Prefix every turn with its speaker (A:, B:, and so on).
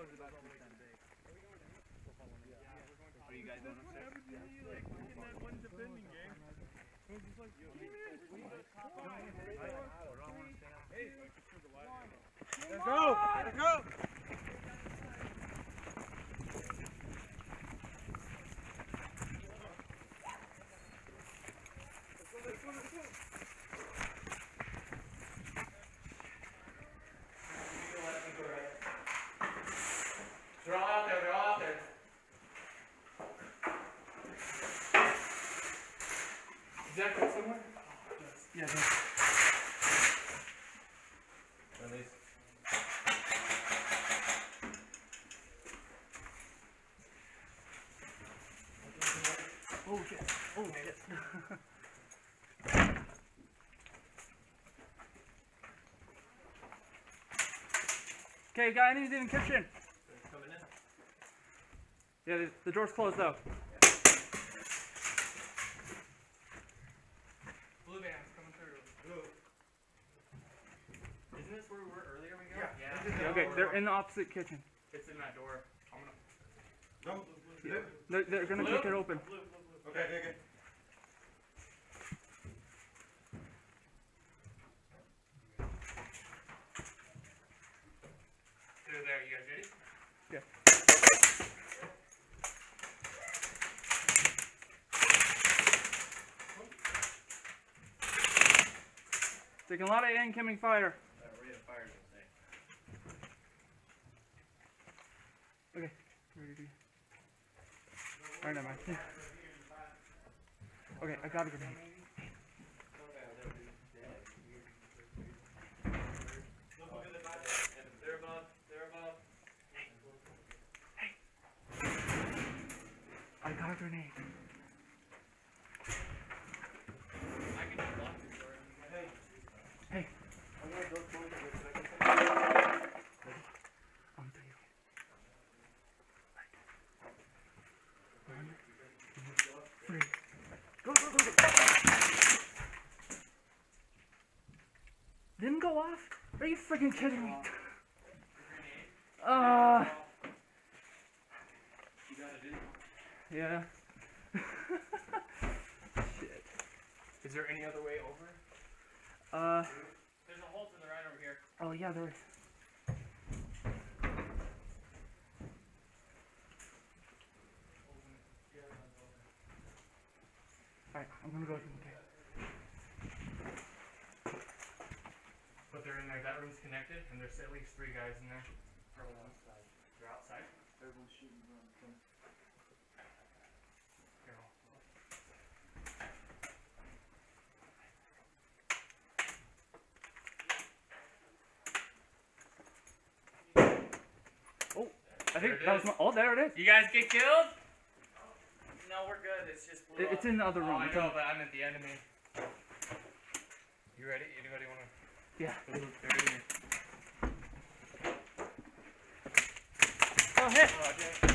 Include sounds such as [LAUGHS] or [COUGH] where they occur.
A: was about to. Are you guys going upstairs?
B: Let's go! Let's go!
A: They're all out there, they're all out there. Is that good somewhere?
B: Yeah,
A: Release.
B: Oh shit. Oh shit. [LAUGHS] okay, guy, I need you in the kitchen.
A: Coming in.
B: Yeah, the, the door's closed though.
A: Blue van's coming through. Isn't this where we were earlier we go?
B: Yeah, okay, they're in the opposite kitchen.
A: It's in that door. I'm gonna.
B: They're, they're gonna kick it open.
C: Okay, okay, okay.
A: They're there, you guys ready?
B: Yeah. Taking a lot of incoming fire. Okay. Ready to- Alright, never mind. [LAUGHS] Okay, I got a grenade.
A: They're above. They're above.
B: I got a grenade.
A: I can just lock this door.
B: Hey. I'm gonna tell you. Right. One, two, three. Go, go, go, go. Didn't go off? Are you freaking kidding me? Uh,
A: You got it in.
B: yeah. Shit. [LAUGHS]
A: Is there any other way over?
B: Uh,
A: There's a hole to the right over here.
B: oh yeah, there is. Alright, I'm gonna go the
A: But they're in there. That room's connected, and there's at least three guys in there. They're one side. They're outside.
C: Everyone's shooting around. Come.
A: Here, I'll-
B: I think
A: There
B: that was
A: is.
B: my. Oh, there it is.
A: You guys get killed? No, we're good. It's just blew
B: It- It's in the other
A: Oh,
B: room.
A: I
B: It's in-
A: know, but I'm at the enemy. You ready? Anybody want to?
B: Yeah. Go ahead.
A: Oh. oh